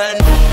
man.